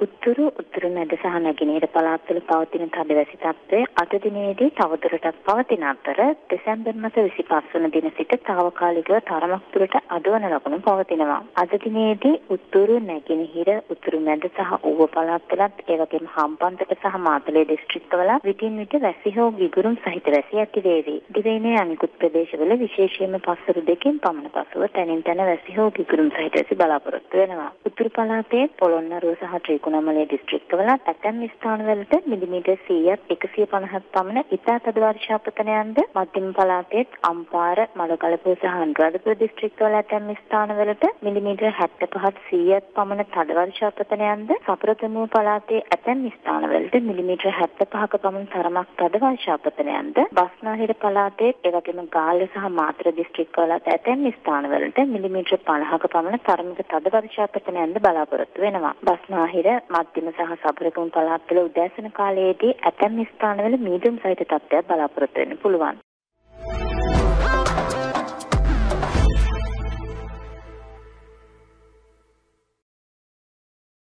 උතුරු උතුරු මැද සහ නැගෙනහිර පළාත්වල පවතින තදවැසි තත්ත්වය අද දිනේදී තවදුරටත් පවතින අතර දෙසැම්බර් මාස 25 වන දින සිට తాවකාලිකව තරමක් දුරට අඩවන ලකුණු පවතිනවා. අද දිනේදී උතුරු නැගෙනහිර උතුරු මැද සහ ඌව පළාත්වලත් ඒ වගේම හම්බන්තොට සහ මාතලේ දිස්ත්‍රික්කවල විටින් විට වැසි හෝ ගිගුරුම් සහිත වැසි ඇති වේවි. දිවයිනේ අනිකුත් ප්‍රදේශවල විශේෂයෙන්ම පස්වරු දෙකෙන් පමණ පසුව තැනින් තැන වැසි හෝ ගිගුරුම් සහිත වැසි බලාපොරොත්තු වෙනවා. උතුරු පළාතේ පොළොන්නරුව සහ ත්‍රිකුණාමලය දිස්ත්‍රික්කවල ඇතැම් ස්ථානවලට මිලිමීටර් 100ක් 150ක් පමණ ඉතා තද වර්ෂාපතනයන්ද මධ්‍යම පළාතේ අම්පාර මලකලපුව සහ අනුරාධපුර දිස්ත්‍රික්කවල ඇතැම් ස්ථානවලට මිලිමීටර් 75ක් 100ක් පමණ තද වර්ෂාපතනයන්ද සපුරතමුව පළාතේ ඇතැම් ස්ථානවලට මිලිමීටර් 75ක පමණ තරමක් තද වර්ෂාපතනයන්ද බස්නාහිර පළාතේ එවැගේම ගාල්ල සහ මාතර දිස්ත්‍රික්කවල ඇතැම් ස්ථානවලට මිලිමීටර් 50ක පමණ තරමක තද වර්ෂාපතනයන්ද බලාපොරොත්තු වෙනවා. බස්නාහිර මධ්‍යම සහ සබරගමුව පළාත්වල උදෑසන කාලයේදී ඇතැම් ස්ථානවල මීඩියම් සහිත තත්ත්වයක් බලාපොරොත්තු වෙන්න පුළුවන්.